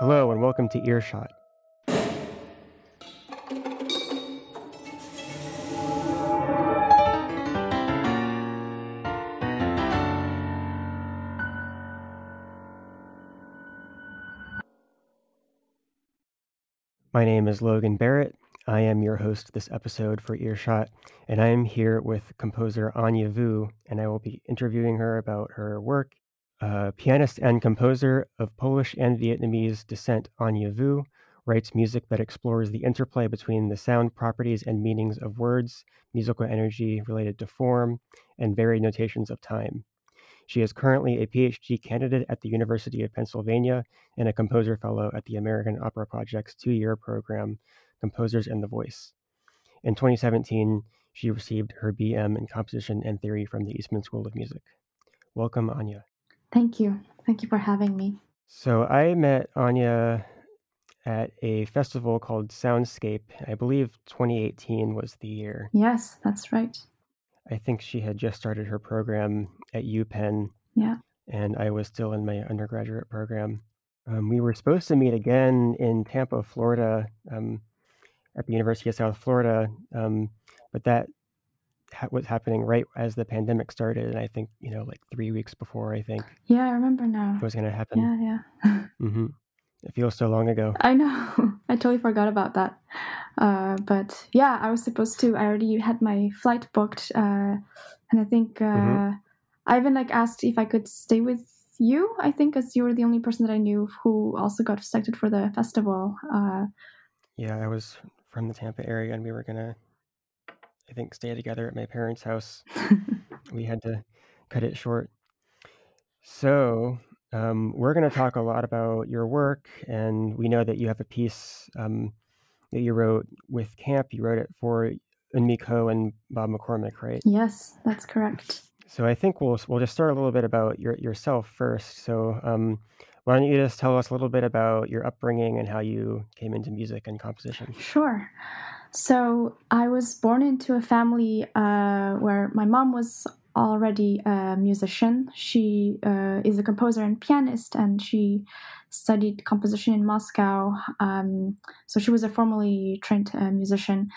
Hello and welcome to Earshot. My name is Logan Barrett. I am your host this episode for Earshot, and I am here with composer Ania Vu, and I will be interviewing her about her work. Uh, pianist and composer of Polish and Vietnamese descent, Ania Vu writes music that explores the interplay between the sound properties and meanings of words, musical energy related to form, and varied notations of time. She is currently a PhD candidate at the University of Pennsylvania and a composer fellow at the American Opera Project's two year program, Composers and the Voice. In 2017, she received her BM in Composition and Theory from the Eastman School of Music. Welcome, Ania. Thank you. Thank you for having me. So, I met Ania at a festival called Soundscape. I believe 2018 was the year. Yes, that's right. I think she had just started her program at UPenn. Yeah. And I was still in my undergraduate program. Um, we were supposed to meet again in Tampa, Florida, um, at the University of South Florida, um, but that ha- was happening right as the pandemic started, and I think you know, like three weeks before, I think. Yeah, I remember now. It was going to happen. Yeah, yeah. mm-hmm. It feels so long ago. I know. I totally forgot about that. Uh, but yeah, I was supposed to. I already had my flight booked, uh, and I think uh, mm-hmm. I even like asked if I could stay with you. I think as you were the only person that I knew who also got selected for the festival. Uh, yeah, I was from the Tampa area, and we were gonna, I think, stay together at my parents' house. we had to cut it short. So um, we're going to talk a lot about your work, and we know that you have a piece um, that you wrote with Camp. You wrote it for Eunmi Ko and Bob McCormick, right? Yes, that's correct. So I think we'll we'll just start a little bit about your yourself first. So um, why don't you just tell us a little bit about your upbringing and how you came into music and composition? Sure. So I was born into a family uh, where my mom was already a musician. She uh, is a composer and pianist, and she studied composition in Moscow. Um, so she was a formally trained uh, musician.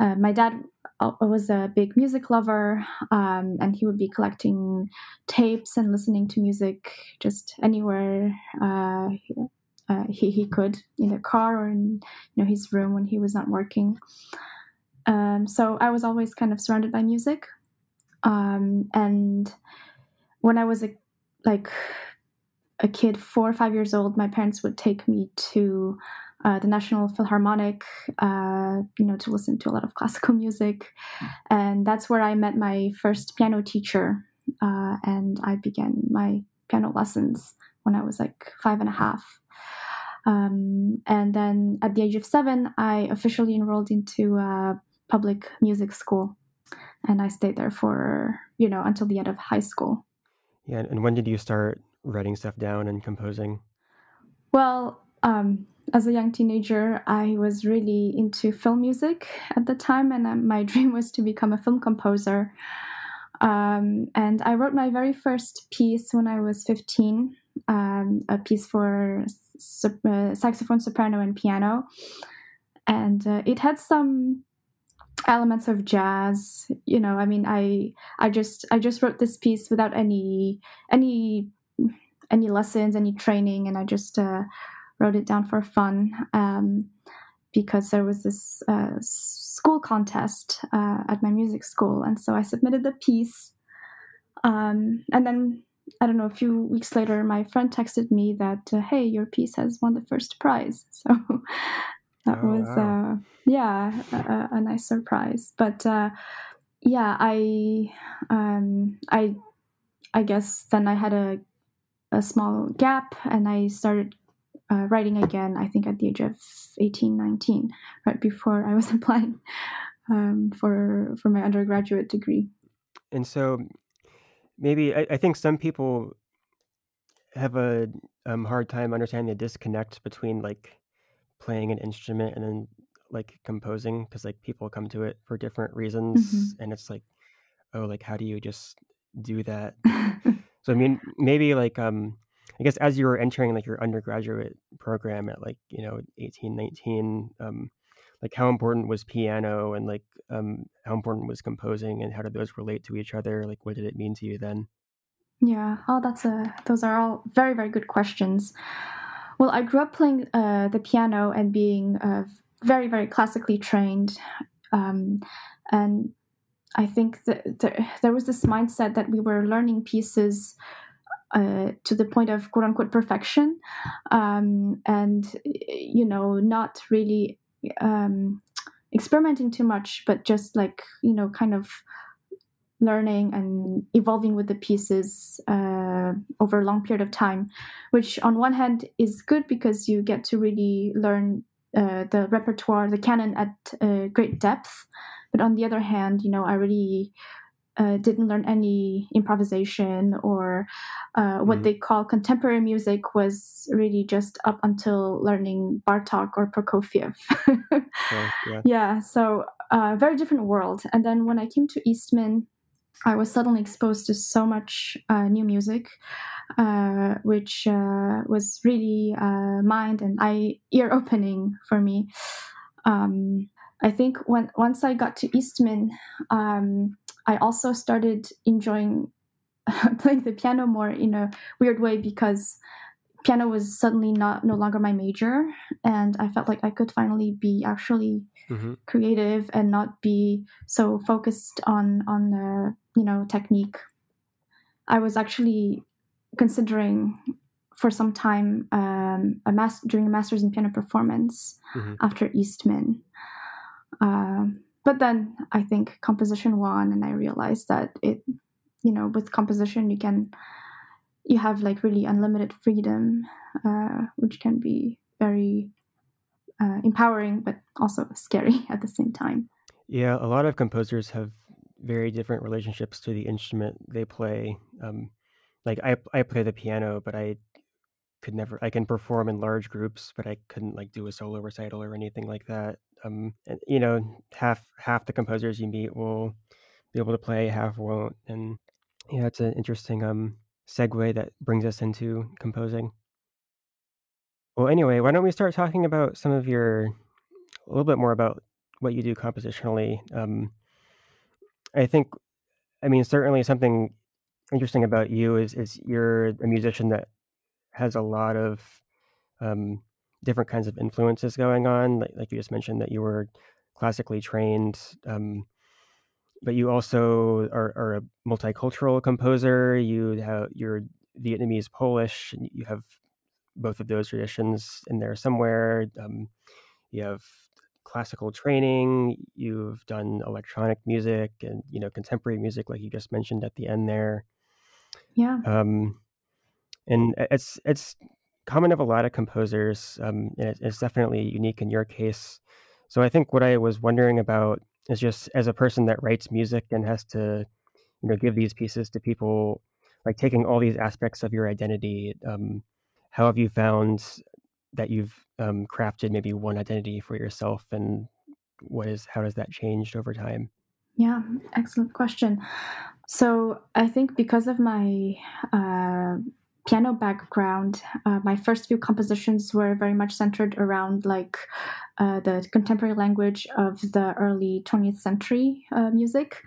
Uh, my dad uh, was a big music lover, um, and he would be collecting tapes and listening to music just anywhere uh, he, he could in the car or in you know his room when he was not working. Um, so I was always kind of surrounded by music. Um, and when I was a, like a kid, four or five years old, my parents would take me to uh, the National Philharmonic, uh, you know, to listen to a lot of classical music, and that's where I met my first piano teacher, uh, and I began my piano lessons when I was like five and a half. Um, and then at the age of seven, I officially enrolled into a public music school and I stayed there for you know until the end of high school. Yeah, and when did you start writing stuff down and composing? Well, um, as a young teenager, I was really into film music at the time, and um, my dream was to become a film composer. Um, and I wrote my very first piece when I was 15, um, a piece for saxophone, soprano, and piano. And uh, it had some elements of jazz you know i mean i i just i just wrote this piece without any any any lessons any training and i just uh, wrote it down for fun um, because there was this uh, school contest uh, at my music school and so i submitted the piece um, and then i don't know a few weeks later my friend texted me that uh, hey your piece has won the first prize. So that oh, was wow. uh, yeah a, a, nice surprise. But uh, yeah i um, i i guess then i had a a small gap and i started uh, writing again i think at the age of 18 19 right before i was applying um, for for my undergraduate degree. And so maybe i, I think some people have a um, hard time understanding the disconnect between like playing an instrument and then like composing because like people come to it for different reasons mm-hmm. and it's like oh like how do you just do that so i mean maybe like um I guess as you were entering like your undergraduate program at like you know 18, 19, um, like how important was piano and like um, how important was composing and how did those relate to each other? Like what did it mean to you then? Yeah, oh, that's a those are all very very good questions. Well, I grew up playing uh, the piano and being uh, very very classically trained, um, and I think that there, there was this mindset that we were learning pieces uh, to the point of quote unquote perfection, um, and you know, not really um, experimenting too much, but just like you know, kind of learning and evolving with the pieces uh, over a long period of time, which on one hand is good because you get to really learn uh, the repertoire, the canon at uh, great depth. But on the other hand, you know, I really uh, didn't learn any improvisation or uh, what mm-hmm. they call contemporary music was really just up until learning Bartok or Prokofiev. yeah. yeah. so uh, very different world. And then when I came to Eastman, I was suddenly exposed to so much uh, new music, uh, which uh, was really mind and eye ear opening for me. Um, I think when once I got to Eastman, um, I also started enjoying playing the piano more in a weird way because piano was suddenly not no longer my major, and I felt like I could finally be actually mm-hmm. creative and not be so focused on on the you know technique. I was actually considering for some time um, a mas- during a master's in piano performance mm-hmm. after Eastman. Uh, but then I think composition won, and I realized that it, you know, with composition you can, you have like really unlimited freedom, uh, which can be very uh, empowering, but also scary at the same time. Yeah, a lot of composers have very different relationships to the instrument they play. Um, like I, I play the piano, but I could never. I can perform in large groups, but I couldn't like do a solo recital or anything like that. Um, and, you know, half half the composers you meet will be able to play, half won't, and yeah, it's an interesting um segue that brings us into composing. Well, anyway, why don't we start talking about some of your a little bit more about what you do compositionally? Um, I think, I mean, certainly something interesting about you is is you're a musician that has a lot of um, different kinds of influences going on. Like, like, you just mentioned that you were classically trained, um, but you also are, are, a multicultural composer. You have you're Vietnamese Polish. You have both of those traditions in there somewhere. Um, you have classical training. You've done electronic music and you know contemporary music, like you just mentioned at the end there. Yeah. Um, and it's it's common of a lot of composers, um, and it's definitely unique in your case. So I think what I was wondering about is just as a person that writes music and has to, you know, give these pieces to people, like taking all these aspects of your identity. Um, how have you found that you've um, crafted maybe one identity for yourself, and what is how does that changed over time? Yeah, excellent question. So I think because of my uh, piano background, uh, my first few compositions were very much centered around like uh, the contemporary language of the early 20th century uh, music.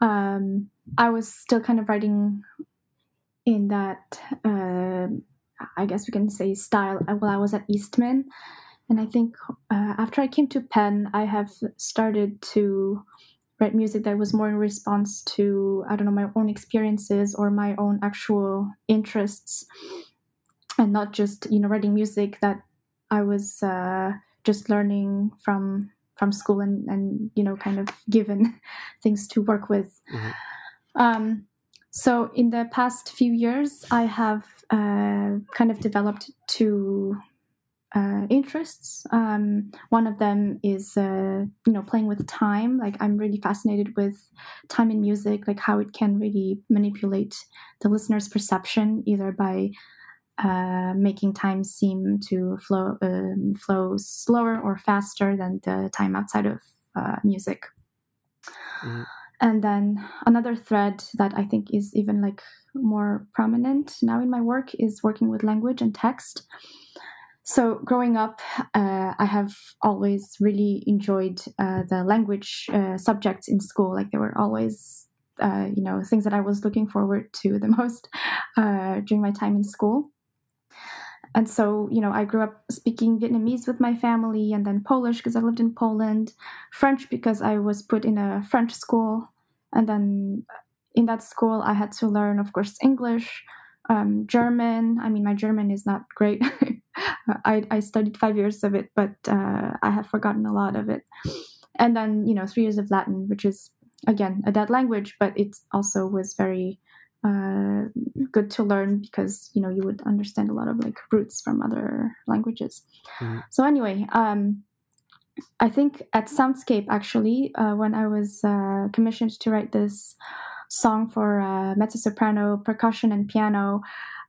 Um, I was still kind of writing in that, uh, I guess we can say, style while I was at Eastman. And I think uh, after I came to Penn, I have started to write music that was more in response to i don't know my own experiences or my own actual interests and not just you know writing music that i was uh, just learning from from school and and you know kind of given things to work with mm-hmm. um, so in the past few years i have uh, kind of developed two uh, interests. Um, one of them is, uh, you know, playing with time. Like I'm really fascinated with time in music, like how it can really manipulate the listener's perception, either by uh, making time seem to flow um, flow slower or faster than the time outside of uh, music. Mm-hmm. and then another thread that I think is even like more prominent now in my work is working with language and text. So growing up, uh, I have always really enjoyed uh, the language uh, subjects in school. Like they were always, uh, you know, things that I was looking forward to the most uh, during my time in school. And so, you know, I grew up speaking Vietnamese with my family, and then Polish because I lived in Poland, French because I was put in a French school, and then in that school I had to learn, of course, English, um, German. I mean, my German is not great. I, I, studied five years of it, but uh, I have forgotten a lot of it. And then, you know, three years of Latin, which is again a dead language, but it also was very uh, good to learn because you know you would understand a lot of like roots from other languages. Mm-hmm. So anyway, um, I think at Soundscape actually, uh, when I was uh, commissioned to write this song for uh, mezzo soprano, percussion, and piano,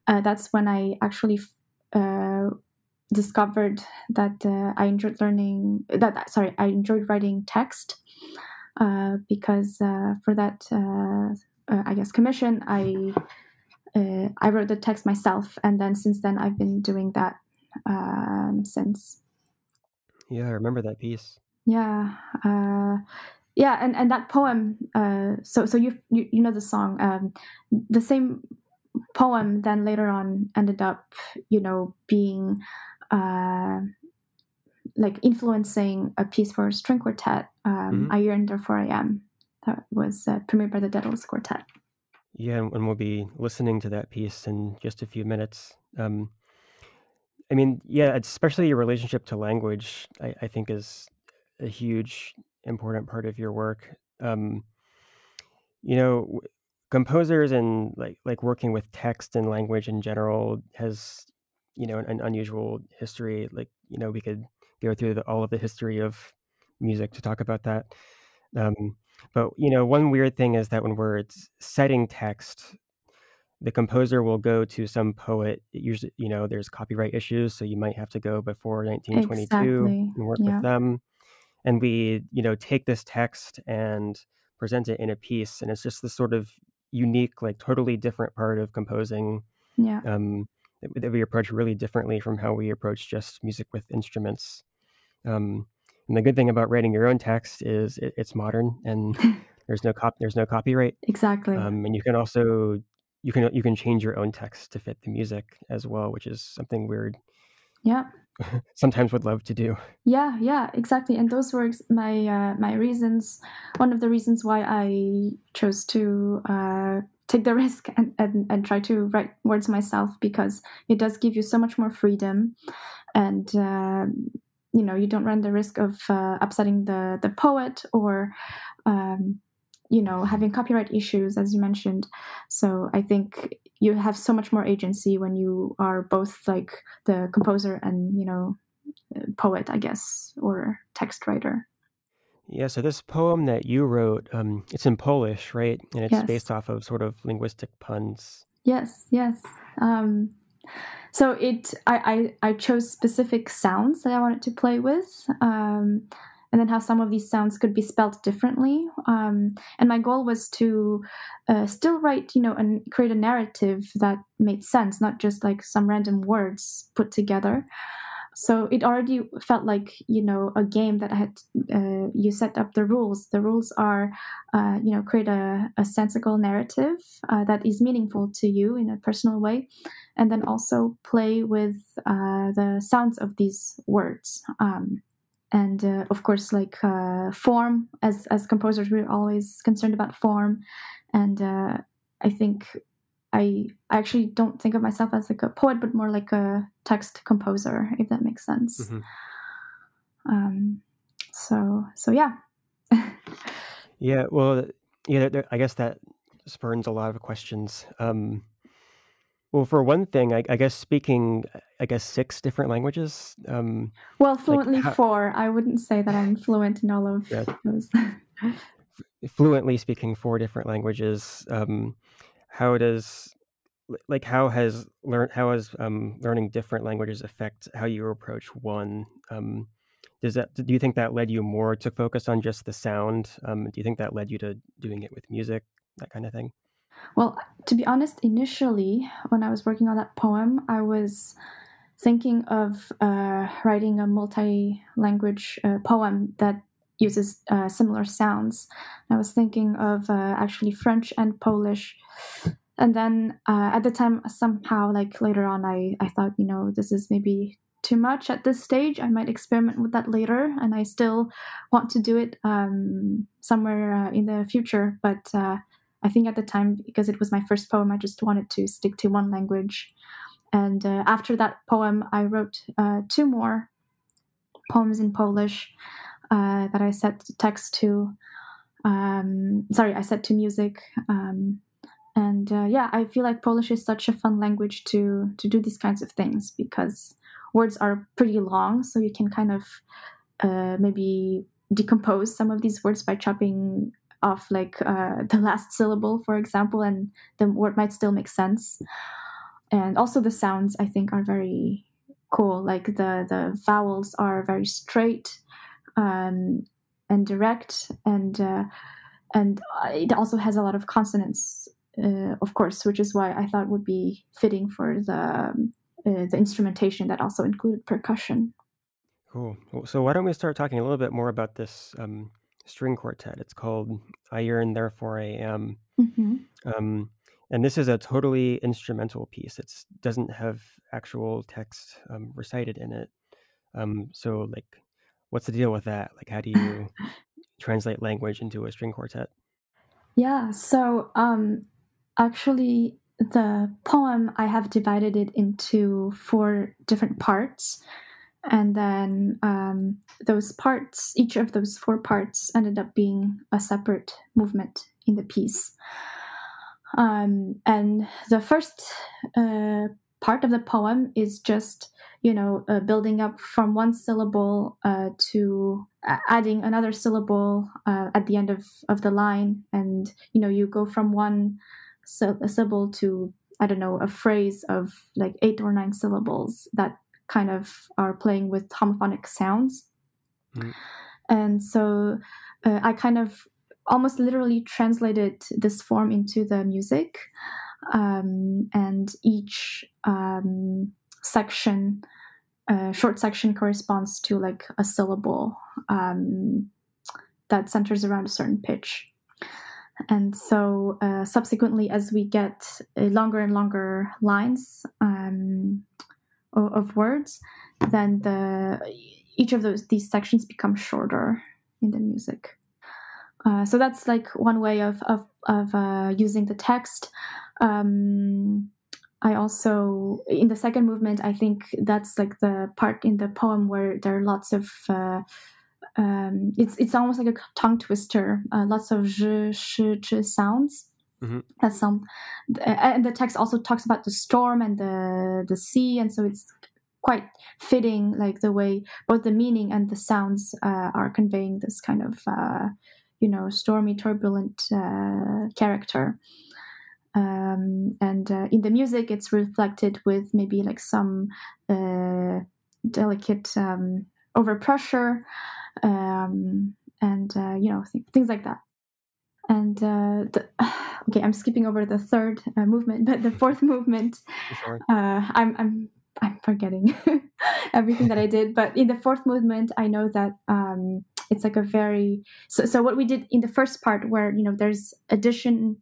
uh, that's when I actually uh, discovered that uh, I enjoyed learning that. Sorry, I enjoyed writing text because for that uh, I guess commission, I uh, I wrote the text myself, and then since then I've been doing that um, since. Yeah, I remember that piece. Yeah, uh, yeah, and, and that poem. Uh, so so you, you you know the song. Um, the same poem then later on ended up, you know, being uh, like influencing a piece for a string quartet. Um, mm-hmm. I yearn therefore I am that was uh, premiered by the Daedalus Quartet. Yeah, and we'll be listening to that piece in just a few minutes. Um, I mean, yeah, especially your relationship to language, I, I think, is a huge, important part of your work. Um, you know, composers and like like working with text and language in general has, you know, an, an unusual history. Like, you know, we could go through the, all of the history of music to talk about that. Um, but you know, one weird thing is that when we're setting text, the composer will go to some poet. Usually, you know, there's copyright issues, so you might have to go before 1922 exactly. and work yeah. with them. And we, you know, take this text and present it in a piece, and it's just this sort of unique, like totally different part of composing. Yeah. Um, that, that we approach really differently from how we approach just music with instruments. Um, and the good thing about writing your own text is it, it's modern and there's no cop there's no copyright. Exactly. Um, and you can also you can you can change your own text to fit the music as well, which is something weird. Yeah. sometimes would love to do. Yeah, yeah, exactly. And those were my uh, my reasons. One of the reasons why I chose to uh, take the risk and, and, and try to write words myself because it does give you so much more freedom and uh, you know you don't run the risk of uh, upsetting the the poet or um, you know having copyright issues as you mentioned. So i think you have so much more agency when you are both like the composer and you know poet i guess or text writer. Yeah so this poem that you wrote um, it's in polish right? And it's yes. based off of sort of linguistic puns. Yes yes. Um, so it I, I, I chose specific sounds that I wanted to play with. Um, and then how some of these sounds could be spelled differently. Um, and my goal was to uh, still write, you know, and create a narrative that made sense, not just like some random words put together. So it already felt like you know a game that I had. Uh, you set up the rules. The rules are, uh, you know, create a, a sensical narrative uh, that is meaningful to you in a personal way, and then also play with uh, the sounds of these words. Um, and uh, of course, like uh, form, as as composers, we're always concerned about form, and I think I I actually don't think of myself as like a poet, but more like a text composer, if that makes sense. Mm-hmm. Um, so so yeah. yeah. Well, yeah. There, I guess that spurns a lot of questions. Um, well, for one thing, I, I, guess speaking, I guess six different languages. Um, well, fluently like how, four. I wouldn't say that I'm fluent in all of yeah. those. fluently speaking four different languages. Um, how does like how has learn how has um, learning different languages affect how you approach one um, does that do you think that led you more to focus on just the sound? Um, do you think that led you to doing it with music, that kind of thing? Well, to be honest, initially when I was working on that poem, I was thinking of uh, writing a multi-language uh, poem that uses uh, similar sounds. I was thinking of uh, actually French and Polish. And then uh, at the time, somehow, like later on, I, I thought, you know, this is maybe too much at this stage. I might experiment with that later, and I still want to do it um, somewhere uh, in the future. But I think at the time, because it was my first poem, I just wanted to stick to one language. And uh, after that poem, I wrote uh, two more poems in Polish uh, that I set text to. Um, sorry, I set to music. Um, and uh, yeah, I feel like Polish is such a fun language to to do these kinds of things because words are pretty long, so you can kind of uh, maybe decompose some of these words by chopping off like uh, the last syllable, for example, and the word might still make sense. And also the sounds, I think, are very cool. Like the the vowels are very straight um, and direct, and uh, and it also has a lot of consonants, uh, of course, which is why I thought would be fitting for the uh, the instrumentation that also included percussion. Cool. So why don't we start talking a little bit more about this um, string quartet? It's called "I Yearn, Therefore I Am," mm-hmm. um, and this is a totally instrumental piece. It doesn't have actual text um, recited in it. Um, so, like, what's the deal with that? Like, how do you translate language into a string quartet? Yeah. So, um, actually, the poem, I have divided it into four different parts. And then um, those parts, each of those four parts ended up being a separate movement in the piece. Um, and the first uh, part of the poem is just, you know, uh, building up from one syllable uh, to adding another syllable uh, at the end of, of the line. And, you know, you go from one syllable to I don't know a phrase of like eight or nine syllables that kind of are playing with homophonic sounds. Mm. And so uh, I kind of almost literally translated this form into the music. Um, and each um, section, uh, short section, corresponds to like a syllable um, that centers around a certain pitch. And so, uh, subsequently, as we get uh, longer and longer lines um, of, of, words, then the each of those these sections become shorter in the music. Uh, so that's like one way of of, of uh, using the text. Um, I also, in the second movement, I think that's like the part in the poem where there are lots of uh, um, it's it's almost like a tongue twister. Uh, lots of zh, sh, ch sounds. That sound, and the text also talks about the storm and the the sea, and so it's quite fitting, like the way both the meaning and the sounds uh, are conveying this kind of uh, you know stormy, turbulent uh, character. Um, and uh, in the music, it's reflected with maybe like some uh, delicate um, overpressure um, and uh, you know th- things like that. And uh, the, okay, I'm skipping over the third uh, movement, but the fourth movement, uh, I'm I'm I'm forgetting everything that I did. But in the fourth movement, I know that um, it's like a very so. So what we did in the first part, where you know there's addition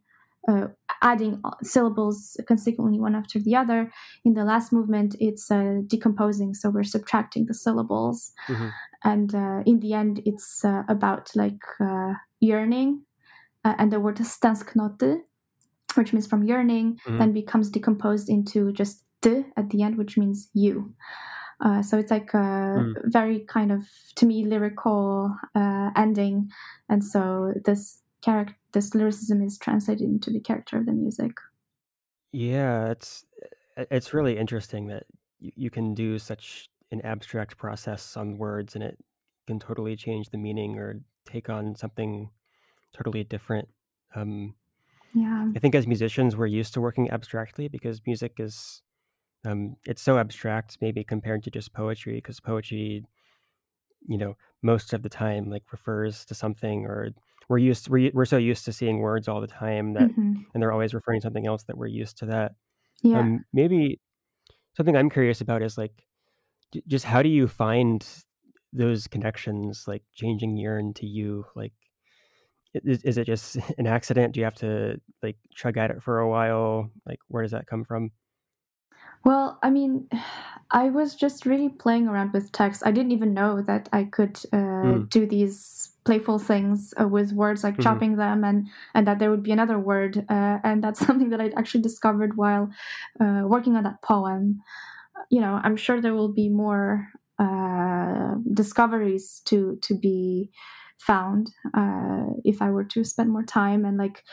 uh, adding syllables consequently one after the other. In the last movement, it's uh, decomposing, so we're subtracting the syllables, mm-hmm. and uh, in the end, it's uh, about like uh, yearning, uh, and the word z tęsknoty, which means from yearning, mm-hmm. then becomes decomposed into just d at the end, which means you. So it's like a mm. very kind of to me lyrical ending, and so this character this lyricism is translated into the character of the music. Yeah it's it's really interesting that you, you can do such an abstract process on words and it can totally change the meaning or take on something totally different. Um, yeah. I think as musicians we're used to working abstractly because music is um, it's so abstract maybe compared to just poetry because poetry you know, most of the time like refers to something or we're used to, we're, we're so used to seeing words all the time that hmm and they're always referring to something else that we're used to that. Yeah. Um, maybe something I'm curious about is like just how do you find those connections like changing yearn to you? Like is, is it just an accident? Do you have to like chug at it for a while? Like where does that come from Well, I mean, I was just really playing around with text. I didn't even know that I could uh, mm, do these playful things uh, with words, like hmm chopping them, and and that there would be another word. Uh, and that's something that I actually discovered while uh, working on that poem. You know, I'm sure there will be more uh, discoveries to to be found uh, if I were to spend more time and like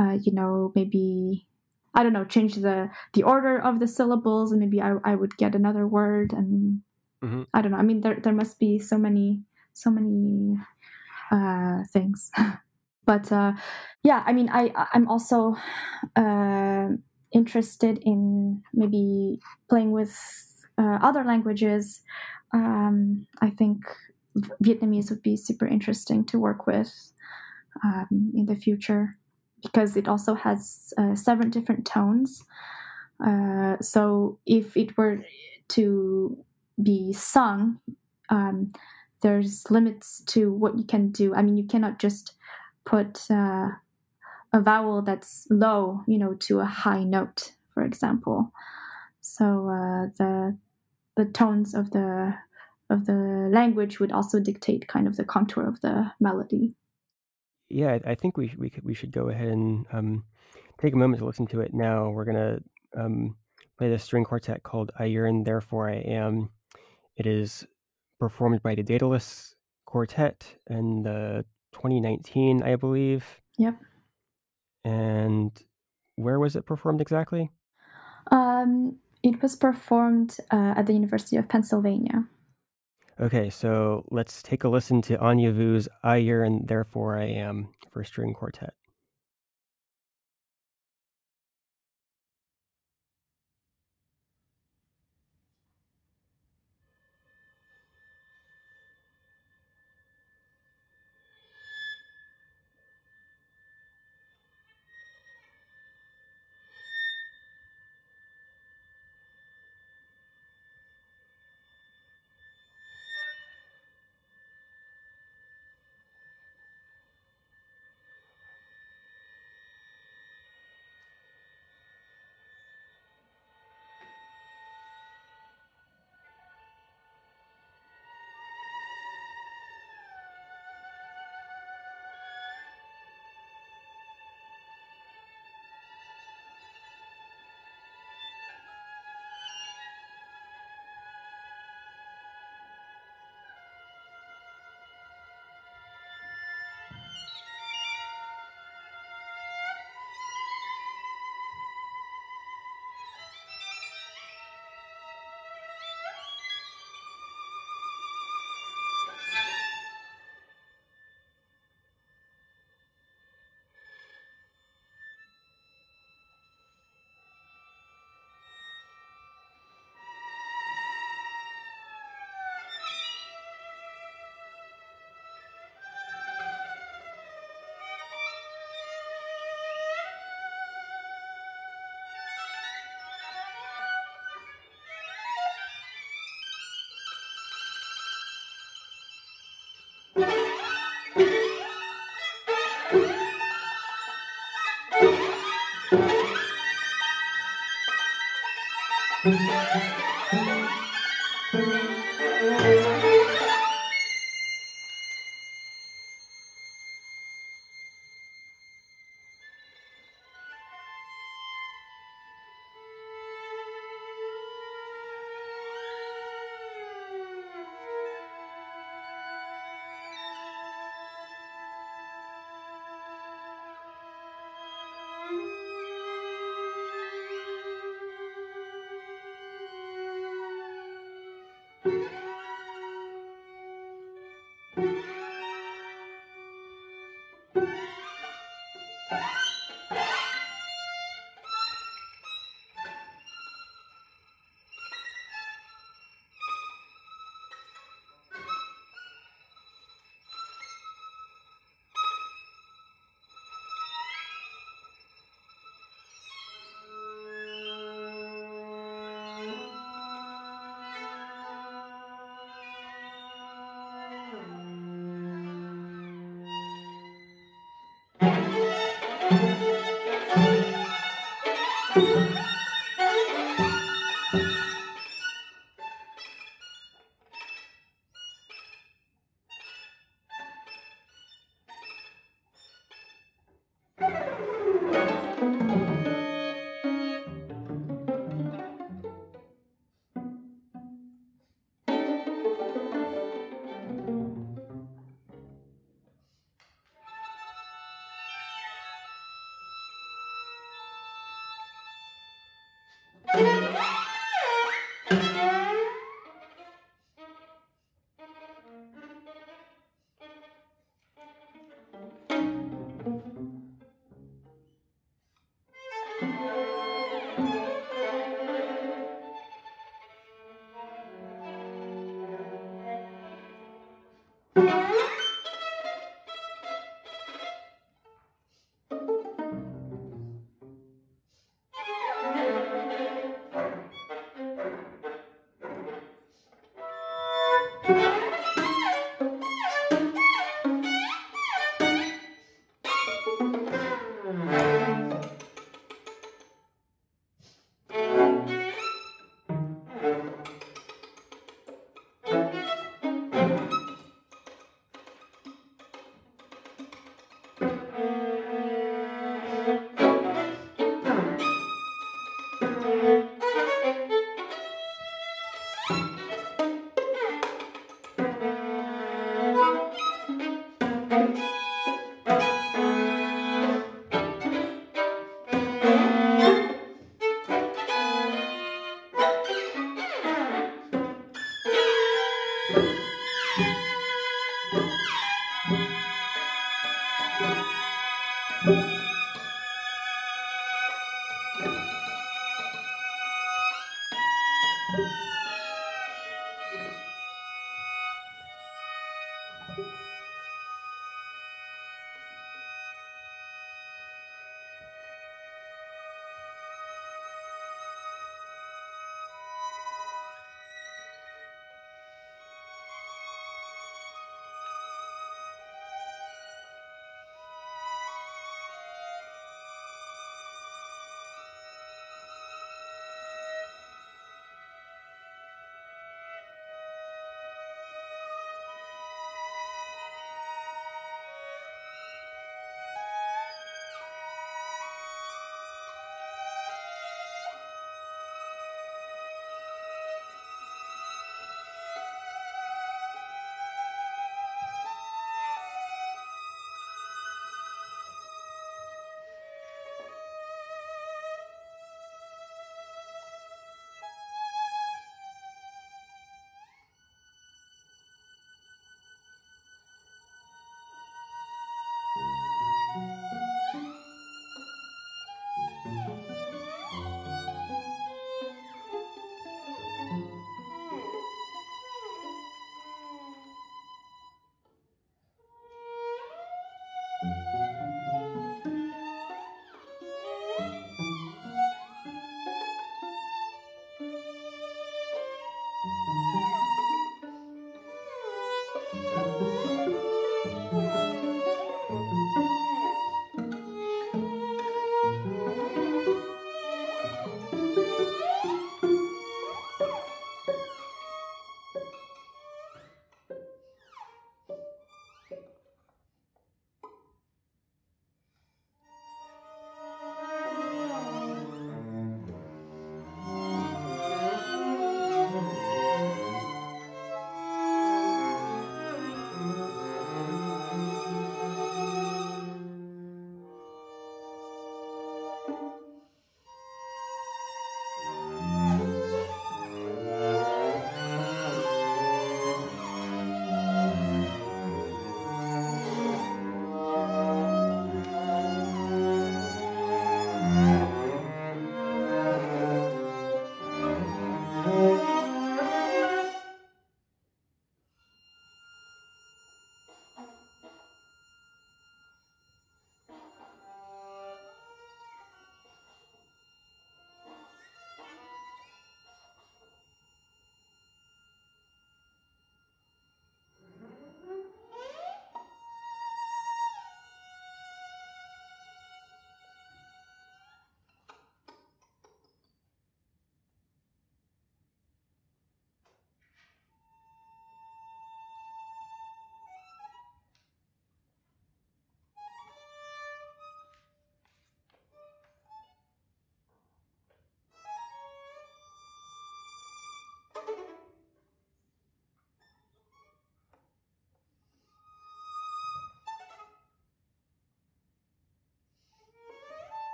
uh, you know maybe I don't know change the the order of the syllables and maybe I, I would get another word and hmm I don't know. I mean there there must be so many so many uh, things. but uh, yeah, I mean I I- I'm also uh, interested in maybe playing with uh, other languages. Um, I think Vietnamese would be super interesting to work with um, in the future because it also has uh, seven different tones. Uh, so if it were to be sung, um, there's limits to what you can do. I mean, you cannot just put uh, a vowel that's low, you know, to a high note, for example. So uh, the the tones of the of the language would also dictate kind of the contour of the melody. Yeah I, think we we could we should go ahead and um take a moment to listen to it now we're gonna um play this string quartet called i yearn therefore i am it is performed by the daedalus quartet in the 2019 i believe Yep. and where was it performed exactly Um, it was performed uh, at the University of Pennsylvania. Okay, so let's take a listen to Ania Vu's I Yearn, Therefore I Am for string quartet. Thank you.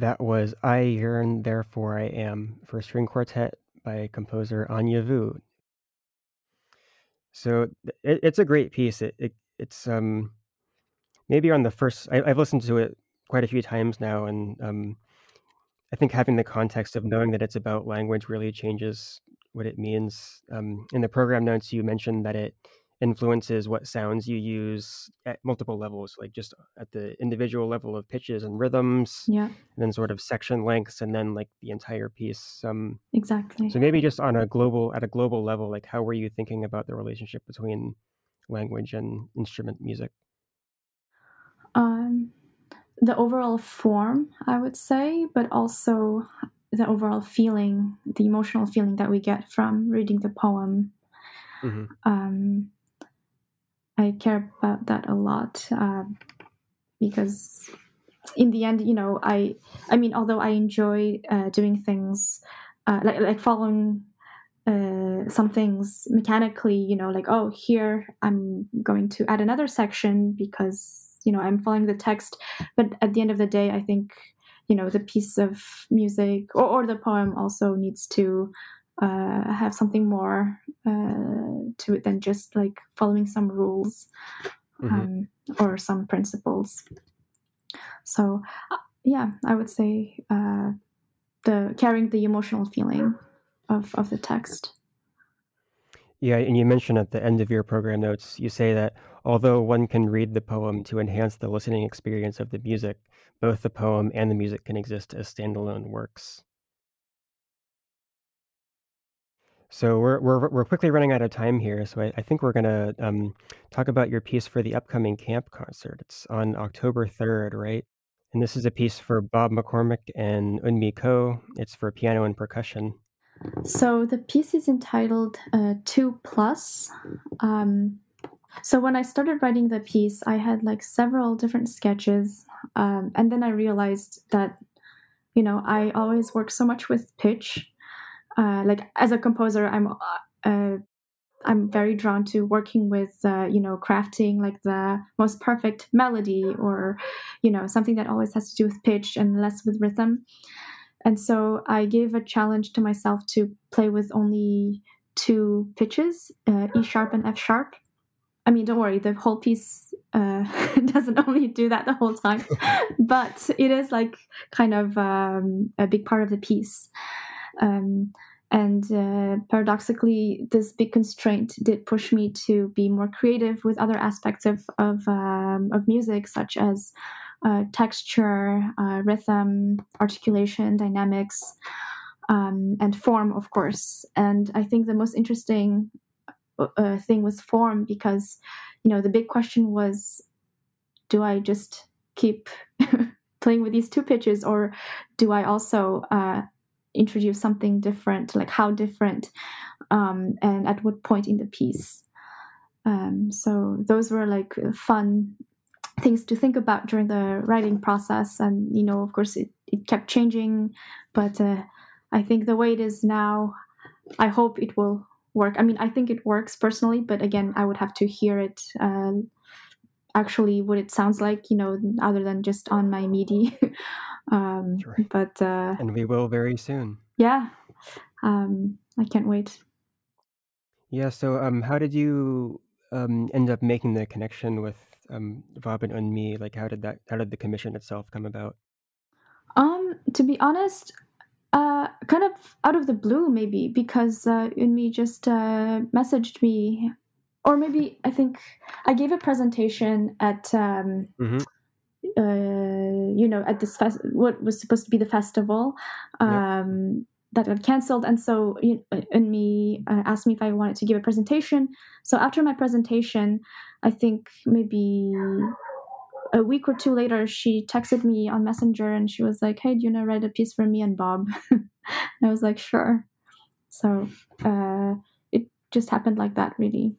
That was I Yearn, Therefore I Am for string quartet by composer Ania Vu. So it, it's a great piece. It, it it's um maybe on the first I, have listened to it quite a few times now, and um, I think having the context of knowing that it's about language really changes what it means. Um, in the program notes, you mentioned that it influences what sounds you use at multiple levels, like just at the individual level of pitches and rhythms, yeah, and then sort of section lengths, and then like the entire piece. Um, exactly. So maybe just on a global, at a global level, like how were you thinking about the relationship between language and instrument music? Um, the overall form, I would say, but also the overall feeling, the emotional feeling that we get from reading the poem. Mm-hmm. Um, I care about that a lot uh, because in the end, you know, I I mean, although I enjoy uh, doing things uh, like like following uh, some things mechanically, you know, like oh, here I'm going to add another section because you know I'm following the text. But at the end of the day, I think you know the piece of music or, or the poem also needs to uh, have something more uh, to it than just like following some rules mm-hmm. um, or some principles. So, uh, yeah, I would say uh, the carrying the emotional feeling of of the text. Yeah, and you mentioned at the end of your program notes, you say that although one can read the poem to enhance the listening experience of the music, both the poem and the music can exist as standalone works. So we're we're we're quickly running out of time here, so I, I think we're gonna um, talk about your piece for the upcoming camp concert. It's on October third, right? And this is a piece for Bob McCormick and Eunmi Ko. It's for piano and percussion. So the piece is entitled uh, Two Plus. Um, so when I started writing the piece, I had like several different sketches, um, and then I realized that, you know, I always work so much with pitch uh, like as a composer, I'm uh, uh, I'm very drawn to working with uh, you know crafting like the most perfect melody or you know something that always has to do with pitch and less with rhythm. And so I gave a challenge to myself to play with only two pitches, uh, E sharp and F sharp. I mean, don't worry, the whole piece uh, doesn't only do that the whole time, but it is like kind of um, a big part of the piece. Um, and uh, paradoxically, this big constraint did push me to be more creative with other aspects of of, um, of music, such as uh, texture, uh, rhythm, articulation, dynamics, um, and form, of course. And I think the most interesting uh, uh, thing was form because, you know, the big question was, do I just keep playing with these two pitches, or do I also uh, introduce something different like how different um, and at what point in the piece. Um, so those were like fun things to think about during the writing process and you know of course it, it kept changing but uh, i think the way it is now i hope it will work. I mean i think it works personally but again i would have to hear it uh, actually what it sounds like you know other than just on my midi um, right. but uh, and we will very soon yeah um, i can't wait yeah so um, how did you um, end up making the connection with um, Bob and Eunmi? Like, how did that? How did the commission itself come about? Um, to be honest, uh, kind of out of the blue, maybe because uh, Eunmi just uh, messaged me or maybe I think I gave a presentation at um, mm-hmm. uh, you know at this fest- what was supposed to be the festival um, yep. that got canceled, and so you know, Eunmi uh, asked me if I wanted to give a presentation. So after my presentation, I think maybe a week or two later, she texted me on Messenger and she was like, "Hey, do you know write a piece for me and Bob?" and I was like, "Sure." So uh, it just happened like that, really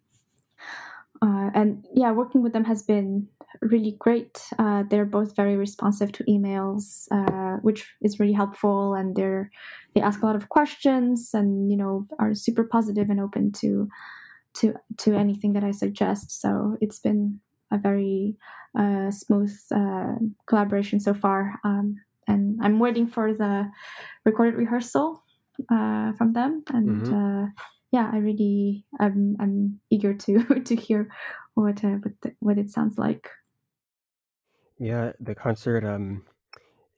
uh, and yeah, working with them has been really great. Uh, they're both very responsive to emails, uh, which is really helpful, and they're they ask a lot of questions, and you know are super positive and open to to to anything that I suggest. So it's been a very uh, smooth uh, collaboration so far. Um, and I'm waiting for the recorded rehearsal uh, from them. And mm-hmm. Yeah, I really I'm I'm eager to to hear what uh, what, what it sounds like. Yeah, the concert um,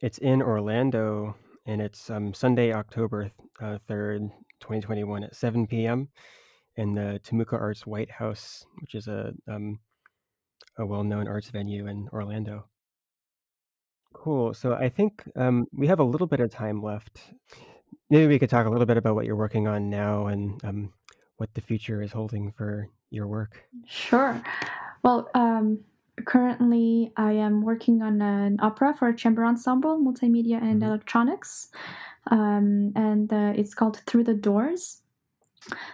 it's in Orlando, and it's um Sunday, October uh, third, twenty twenty one, at seven p.m. in the Timucua Arts White House, which is a um a well known arts venue in Orlando. Cool. So I think um, we have a little bit of time left. Maybe we could talk a little bit about what you're working on now and um, what the future is holding for your work. Sure. Well, um, currently I am working on an opera for a chamber ensemble, multimedia and mm-hmm. electronics, um, and uh, it's called Through the Doors.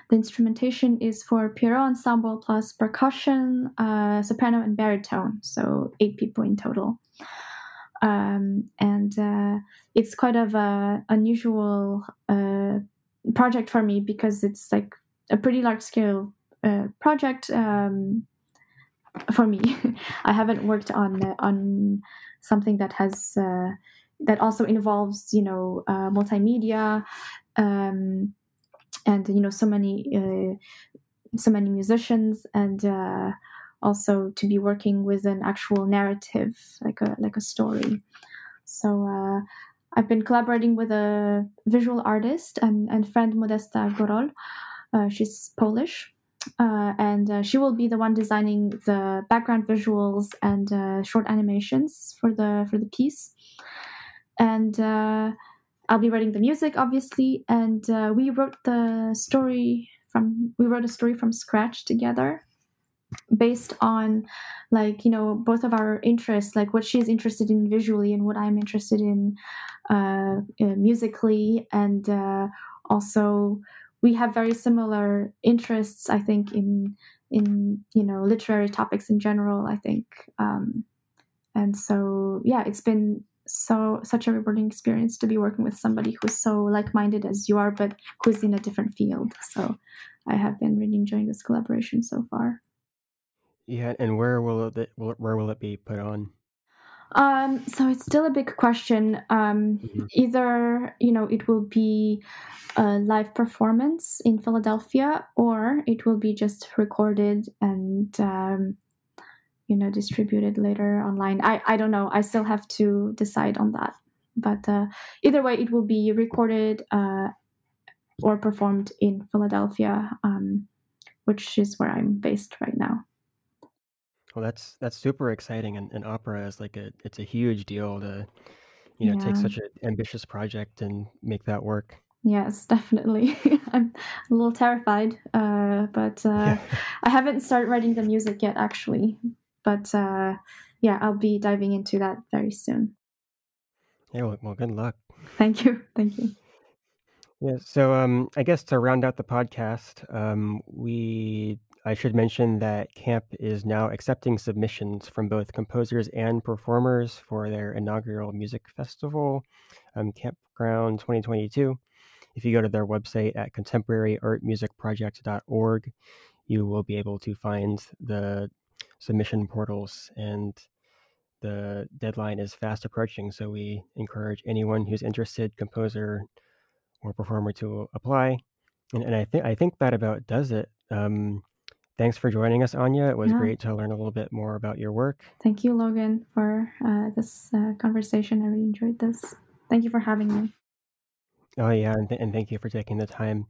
The instrumentation is for Pierrot ensemble plus percussion, uh, soprano, and baritone, so eight people in total um, and uh, it's quite of a unusual uh, project for me because it's like a pretty large scale uh, project um, for me. I haven't worked on on something that has uh, that also involves you know uh, multimedia um, and you know so many uh, so many musicians and also to be working with an actual narrative, like a like a story. So uh, I've been collaborating with a visual artist and, and friend Modesta Gorol. Uh, she's Polish. Uh, and uh, she will be the one designing the background visuals and uh, short animations for the for the piece. And uh, I'll be writing the music, obviously. And we wrote the story from we wrote a story from scratch together based on like you know both of our interests like what she's interested in visually and what i'm interested in uh, uh, musically. And uh, also we have very similar interests i think in in you know literary topics in general i think. Um, and so yeah it's been so such a rewarding experience to be working with somebody who's so like-minded as you are but who's in a different field. So i have been really enjoying this collaboration so far yeah, and where will it where will it be put on? Um, so it's still a big question. Um, mm-hmm. Either you know it will be a live performance in Philadelphia, or it will be just recorded and um, you know distributed later online. I I don't know. I still have to decide on that. But uh, either way, it will be recorded uh, or performed in Philadelphia, um, which is where I'm based right now. Well, that's that's super exciting, and, and opera is like a it's a huge deal to, you know, take such an ambitious project and make that work. Yes, definitely. I'm a little terrified, uh, but uh, Yeah. I haven't started writing the music yet, actually. But uh, yeah, I'll be diving into that very soon. Yeah. Well, well, good luck. Thank you. Thank you. Yeah. So, um, I guess to round out the podcast, um, we I should mention that CAMP is now accepting submissions from both composers and performers for their inaugural music festival, um, Campground 2022. If you go to their website at contemporaryartmusicproject.org, you will be able to find the submission portals and the deadline is fast approaching. So we encourage anyone who's interested, composer or performer, to apply. And, and I think I think that about does it. Um, Thanks for joining us, Ania. It was yeah. great to learn a little bit more about your work. Thank you, Logan, for uh, this uh, conversation. I really enjoyed this. Thank you for having me. Oh, yeah, and, th- and thank you for taking the time.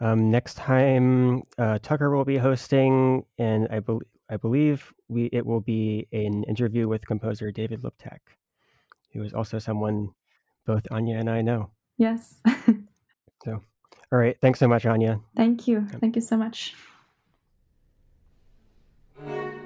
Um, next time, uh, Tucker will be hosting, and I, be- I believe we it will be an interview with composer David Liptak, who is also someone both Ania and I know. Yes. so, all right. Thanks so much, Ania. Thank you. Thank you so much. Thank you.